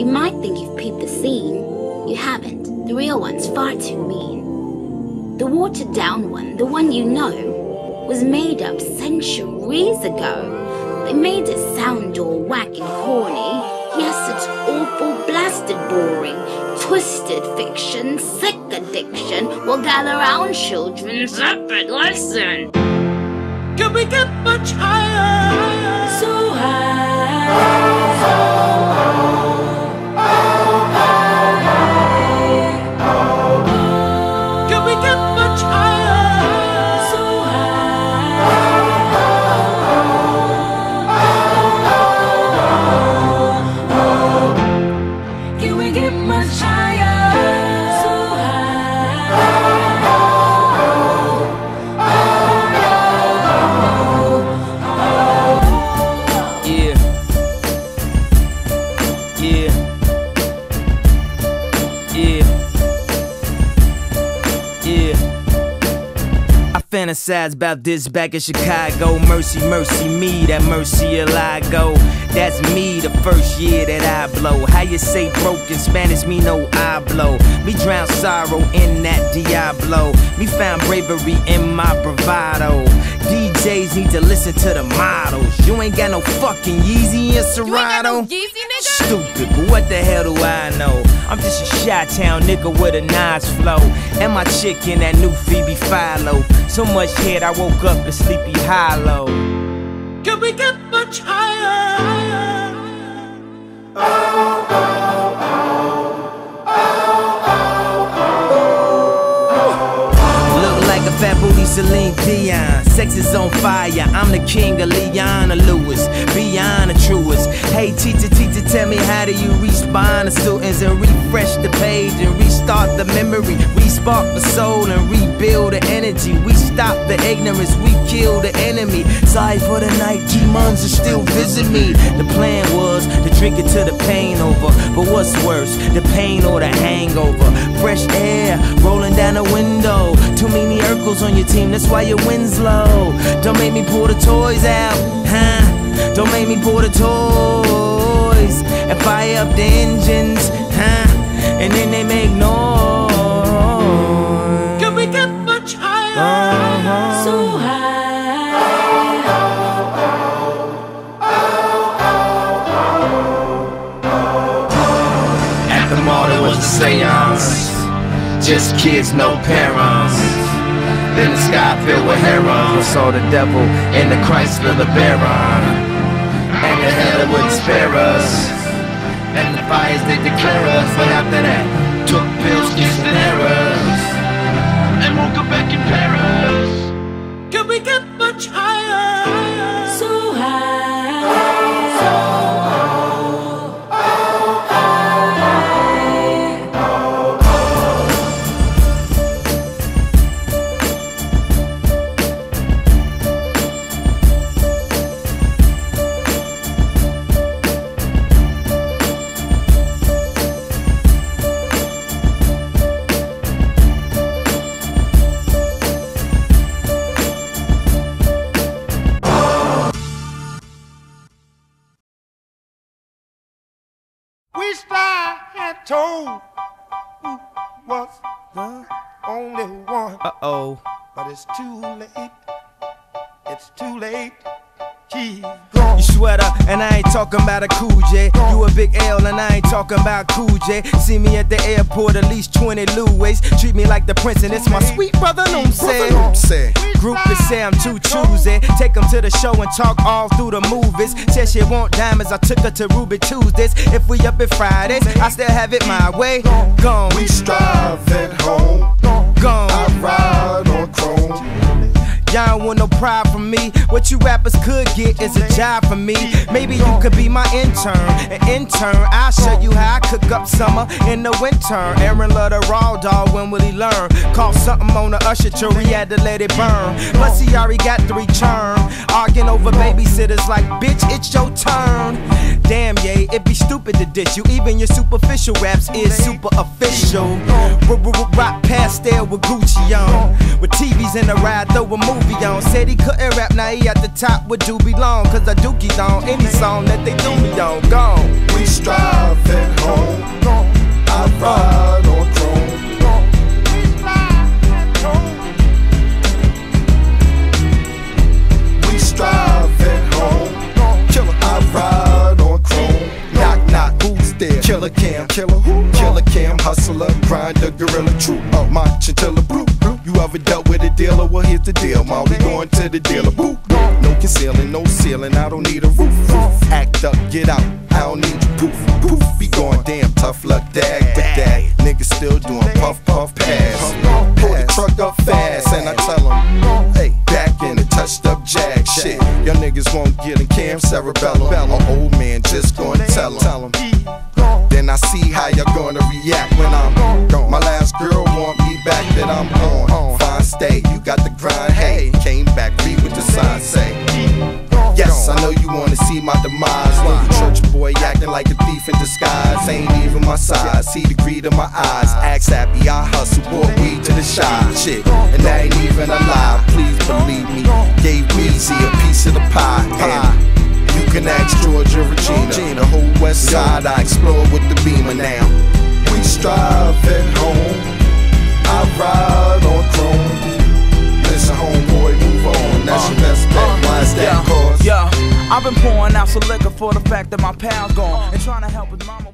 You might think you've peeped the scene. You haven't. The real one's far too mean. The watered down one, the one you know, was made up centuries ago. They made it sound all whack and corny. Yes, it's awful, blasted boring. Twisted fiction, sick addiction. Well, gather round, children, separate lesson. Can we get much higher? So high. Fantasize about this back in Chicago. Mercy, mercy me, that mercy I go. Me the first year that I blow. How you say broken Spanish, me no I blow. Me drown sorrow in that Diablo. Me found bravery in my bravado. DJs need to listen to the models. You ain't got no fucking Yeezy and Serato. Stupid, but what the hell do I know? I'm just a Chi-town nigga with a nice flow. And my chick in that new Phoebe Philo. So much head, I woke up in sleepy hollow. Can we get much higher? Look like a fat booty Celine Dion. Sex is on fire. I'm the king of Leona Lewis. Beyond the truest. Hey, teacher, teacher, tell me how do you respond to students and refresh the page and restart the memory? Respark the soul and rebuild the energy. We stop the ignorance. We kill the enemy. Sorry for the night. Demons are still visit me. The plan was to drink it till the pain over. But what's worse, the pain or the hangover? Fresh air rolling down the window. Too many Urkels on your team, that's why your win's low. Don't make me pull the toys out, huh? Don't make me pull the toys and fire up the engines, huh? And then they make noise. Can we get much higher? Uh-huh. So high. At the mall there was a seance Just kids, no parents Then the sky filled with herons We saw the devil in the Chrysler LeBaron And the hell it wouldn't spare us And the fires they declare us But after that, We I had told who was the only one. Uh-oh But it's too late. It's too late. You sweater, and I ain't talking about a cool J. You a big L, and I ain't talking about cool J. See me at the airport, at least 20 Louis. Treat me like the prince, and it's my sweet brother, no say. Group to say I'm too choosy. Take them to the show and talk all through the movies. Said she want diamonds, I took her to Ruby Tuesdays. If we up at Fridays, I still have it my way. Gone, We strive at home. gone. I ride on chrome. Y'all don't want no pride from me. What you rappers could get is a job for me. Maybe you could be my intern. An intern, I'll show you how I cook up summer in the winter. Aaron love the raw dog, when will he learn? Caught something on the usher tree, he had to let it burn. Plus, he already got three churn. Arguing over babysitters like, bitch, it's your turn. Damn, yeah, it'd be stupid to dish you. Even your superficial raps is super official. Rock pastel with Gucci on. With TVs in the ride, throw a movie juvie on. Said he couldn't rap, now he at the top with Doobie Long. Cause I Dookie's on any song that they do me on. Gone. We strive at home. I ride on chrome. We strive at home. Killer, I ride on chrome. Knock, knock, who's there? Killer Cam, killer who? Killer Cam, hustler, grinder, gorilla, troop. Up my chinchilla, blue. Ever dealt with a dealer? Well, here's the deal, ma. We going to the dealer, boo. No concealing, no ceiling. I don't need a roof. Act up, get out. I don't need you, poof, poof. Be going damn tough luck, dag, dag. Niggas still doing puff, puff, pass. Pull the truck up fast, and I tell them, hey, back in the touched up jag shit. Your niggas won't get in cam cerebellum. An old man just gonna tell them. Then I see how you're gonna react when I'm gone. My last girl want me back, that I'm on. Fine stay, you got the grind, hey. Came back, read what the sign say. Yes, I know you wanna see my demise. Little church boy acting like a thief in disguise. Ain't even my size. See the greed in my eyes. Axe happy, I hustle, bought weed to the shy. Shit, and that ain't even a lie. Please believe me. Gave Weezy a piece of the pie. And can ask Georgia Regina. The whole west side I explore with the beamer now. We strive at home. I ride on chrome. Listen, homeboy, move on. That's your uh, best bet. Uh, Why is that? yeah, Cause yeah. I've been pouring out some liquor for the fact that my pal's gone uh. and trying to help his mama